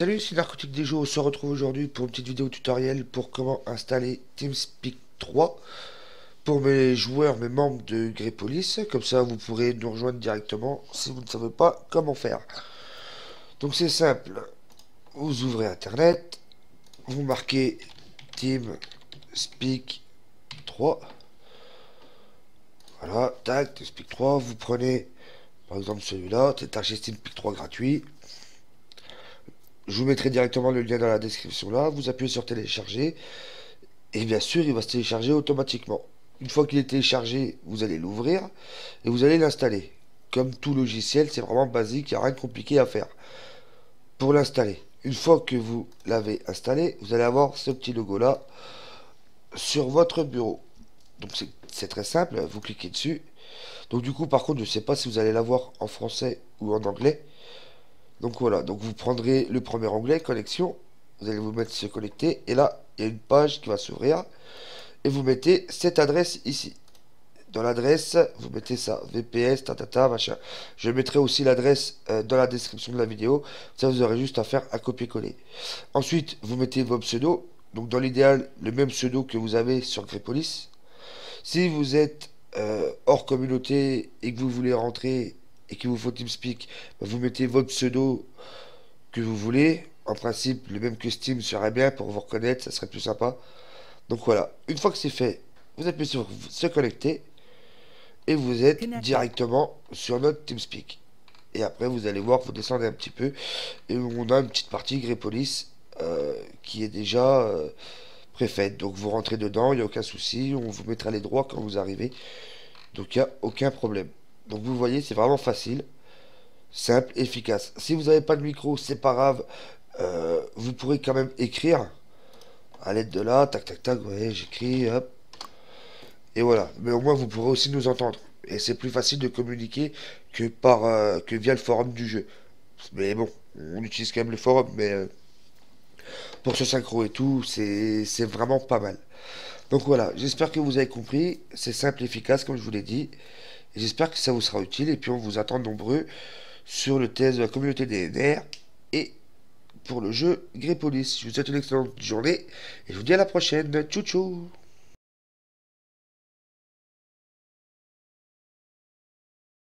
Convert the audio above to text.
c'est Narcotique des jeux. On se retrouve aujourd'hui pour une petite vidéo tutoriel pour comment installer TeamSpeak 3 pour mes joueurs, mes membres de Police. Comme ça, vous pourrez nous rejoindre directement si vous ne savez pas comment faire. Donc c'est simple. Vous ouvrez Internet, vous marquez TeamSpeak 3. Voilà, tac, TeamSpeak 3. Vous prenez par exemple celui-là, téléchargez TeamSpeak 3 gratuit. Je vous mettrai directement le lien dans la description là. Vous appuyez sur télécharger. Et bien sûr, il va se télécharger automatiquement. Une fois qu'il est téléchargé, vous allez l'ouvrir et vous allez l'installer. Comme tout logiciel, c'est vraiment basique, il n'y a rien de compliqué à faire. Pour l'installer, une fois que vous l'avez installé, vous allez avoir ce petit logo là sur votre bureau. Donc c'est très simple, vous cliquez dessus. Donc du coup, par contre, je ne sais pas si vous allez l'avoir en français ou en anglais. Donc voilà, donc vous prendrez le premier onglet, connexion, vous allez vous mettre se connecter, et là, il y a une page qui va s'ouvrir, et vous mettez cette adresse ici. Dans l'adresse, vous mettez ça, VPS, tatata, machin. Je mettrai aussi l'adresse euh, dans la description de la vidéo, ça vous aurez juste à faire un copier-coller. Ensuite, vous mettez vos pseudos, donc dans l'idéal, le même pseudo que vous avez sur Grepolis. Si vous êtes euh, hors communauté et que vous voulez rentrer et qu'il vous faut TeamSpeak, bah, vous mettez votre pseudo que vous voulez. En principe, le même que Steam serait bien pour vous reconnaître, ça serait plus sympa. Donc voilà, une fois que c'est fait, vous appuyez sur se connecter et vous êtes directement sur notre TeamSpeak. Et après, vous allez voir, vous descendez un petit peu et on a une petite partie Grepolis euh, qui est déjà euh, préfaite. Donc vous rentrez dedans, il n'y a aucun souci, on vous mettra les droits quand vous arrivez. Donc il n'y a aucun problème. Donc vous voyez, c'est vraiment facile, simple, efficace. Si vous n'avez pas de micro, c'est pas grave. Euh, vous pourrez quand même écrire à l'aide de là, tac tac tac, voyez, j'écris, hop. Et voilà. Mais au moins vous pourrez aussi nous entendre. Et c'est plus facile de communiquer que par euh, que via le forum du jeu. Mais bon, on utilise quand même le forum, mais euh, pour ce synchro et tout, c'est vraiment pas mal. Donc voilà, j'espère que vous avez compris. C'est simple, efficace, comme je vous l'ai dit. J'espère que ça vous sera utile. Et puis on vous attend nombreux sur le test de la communauté DNR et pour le jeu Grepolis. Je vous souhaite une excellente journée et je vous dis à la prochaine. Tchou tchou